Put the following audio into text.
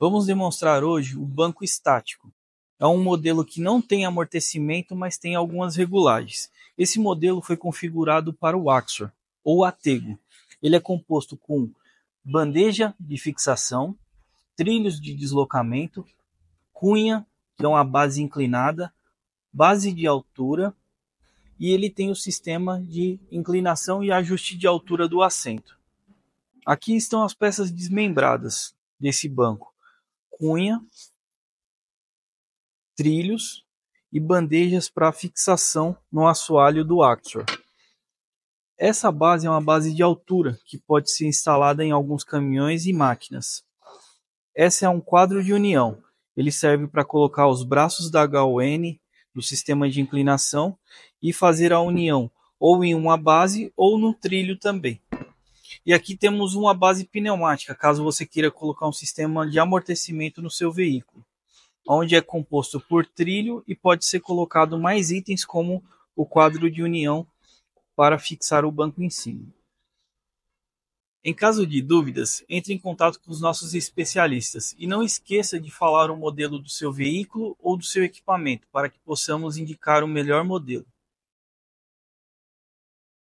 Vamos demonstrar hoje o banco estático. É um modelo que não tem amortecimento, mas tem algumas regulagens. Esse modelo foi configurado para o Axor, ou Atego. Ele é composto com bandeja de fixação, trilhos de deslocamento, cunha, que é uma base inclinada, base de altura, e ele tem o sistema de inclinação e ajuste de altura do assento. Aqui estão as peças desmembradas desse banco cunha, trilhos e bandejas para fixação no assoalho do Axor. Essa base é uma base de altura que pode ser instalada em alguns caminhões e máquinas. Essa é um quadro de união. Ele serve para colocar os braços da HON do sistema de inclinação e fazer a união ou em uma base ou no trilho também. E aqui temos uma base pneumática, caso você queira colocar um sistema de amortecimento no seu veículo, onde é composto por trilho e pode ser colocado mais itens como o quadro de união para fixar o banco em cima. Em caso de dúvidas, entre em contato com os nossos especialistas e não esqueça de falar o modelo do seu veículo ou do seu equipamento para que possamos indicar o melhor modelo.